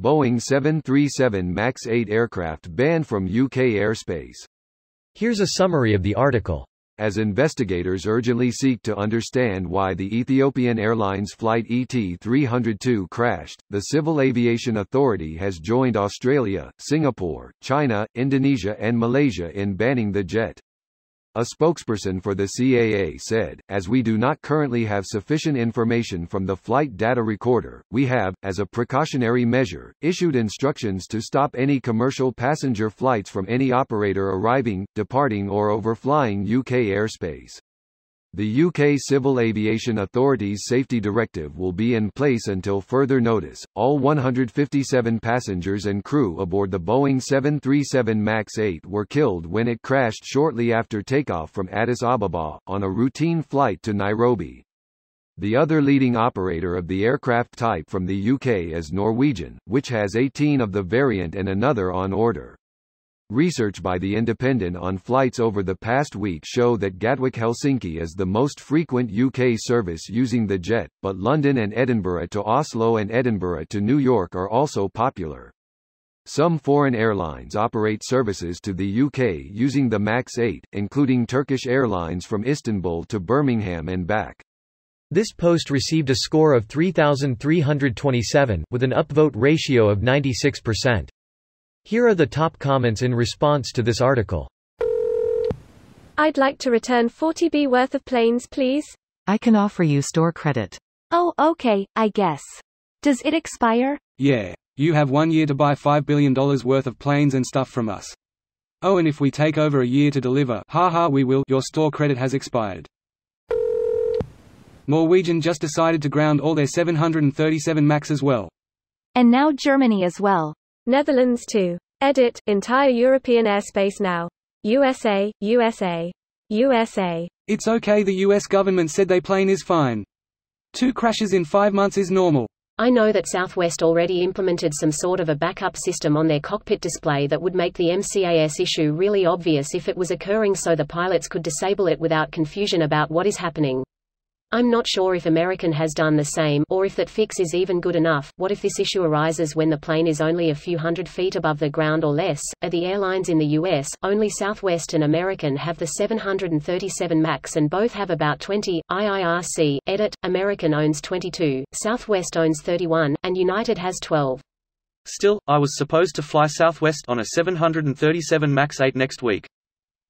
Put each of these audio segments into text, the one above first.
Boeing 737 MAX 8 aircraft banned from UK airspace. Here's a summary of the article. As investigators urgently seek to understand why the Ethiopian Airlines Flight ET-302 crashed, the Civil Aviation Authority has joined Australia, Singapore, China, Indonesia and Malaysia in banning the jet. A spokesperson for the CAA said, as we do not currently have sufficient information from the flight data recorder, we have, as a precautionary measure, issued instructions to stop any commercial passenger flights from any operator arriving, departing or overflying UK airspace. The UK Civil Aviation Authority's safety directive will be in place until further notice. All 157 passengers and crew aboard the Boeing 737 MAX 8 were killed when it crashed shortly after takeoff from Addis Ababa, on a routine flight to Nairobi. The other leading operator of the aircraft type from the UK is Norwegian, which has 18 of the variant and another on order. Research by The Independent on flights over the past week show that Gatwick-Helsinki is the most frequent UK service using the jet, but London and Edinburgh to Oslo and Edinburgh to New York are also popular. Some foreign airlines operate services to the UK using the MAX 8, including Turkish Airlines from Istanbul to Birmingham and back. This post received a score of 3,327, with an upvote ratio of 96%. Here are the top comments in response to this article. I'd like to return 40B worth of planes please. I can offer you store credit. Oh, okay, I guess. Does it expire? Yeah. You have one year to buy $5 billion worth of planes and stuff from us. Oh and if we take over a year to deliver, haha we will, your store credit has expired. Norwegian just decided to ground all their 737 MAX as well. And now Germany as well. Netherlands too. Edit, entire European airspace now. USA, USA, USA. It's okay the US government said they plane is fine. Two crashes in five months is normal. I know that Southwest already implemented some sort of a backup system on their cockpit display that would make the MCAS issue really obvious if it was occurring so the pilots could disable it without confusion about what is happening. I'm not sure if American has done the same, or if that fix is even good enough. What if this issue arises when the plane is only a few hundred feet above the ground or less? Are the airlines in the U.S., only Southwest and American have the 737 MAX and both have about 20, IIRC, edit, American owns 22, Southwest owns 31, and United has 12. Still, I was supposed to fly Southwest on a 737 MAX 8 next week.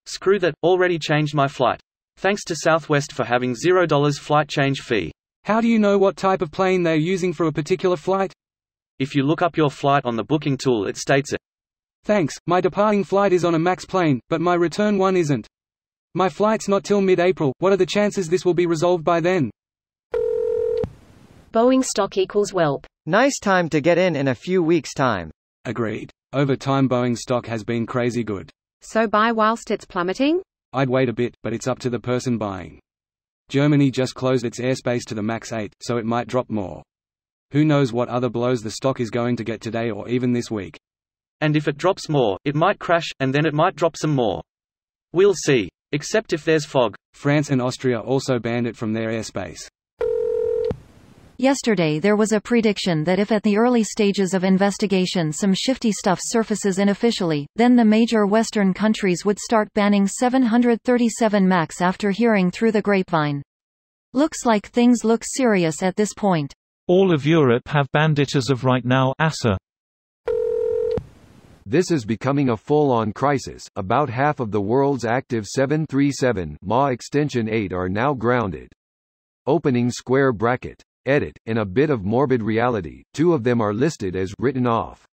Screw that, already changed my flight. Thanks to Southwest for having $0 flight change fee. How do you know what type of plane they're using for a particular flight? If you look up your flight on the booking tool it states it. Thanks, my departing flight is on a MAX plane, but my return one isn't. My flight's not till mid-April, what are the chances this will be resolved by then? Boeing stock equals whelp. Nice time to get in in a few weeks' time. Agreed. Over time Boeing stock has been crazy good. So buy whilst it's plummeting? I'd wait a bit, but it's up to the person buying. Germany just closed its airspace to the MAX 8, so it might drop more. Who knows what other blows the stock is going to get today or even this week. And if it drops more, it might crash, and then it might drop some more. We'll see. Except if there's fog. France and Austria also banned it from their airspace. Yesterday there was a prediction that if at the early stages of investigation some shifty stuff surfaces unofficially, then the major Western countries would start banning 737 MAX after hearing through the grapevine. Looks like things look serious at this point. All of Europe have banned it as of right now ASA. This is becoming a full-on crisis. About half of the world's active 737 MA extension 8 are now grounded. Opening square bracket. Edit, in a bit of morbid reality, two of them are listed as written off.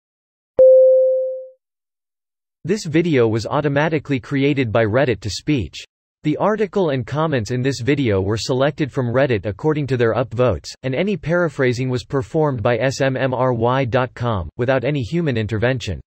This video was automatically created by Reddit to speech. The article and comments in this video were selected from Reddit according to their upvotes, and any paraphrasing was performed by smmry.com, without any human intervention.